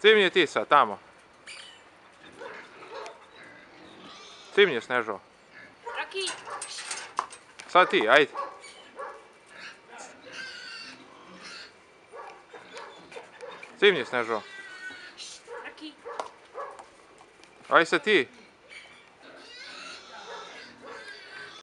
Cimnji ti sad, tamo. Cimnji Snežo. Raki. Sad ti, ajde. Cimnji Snežo. Raki. Ajde sad ti.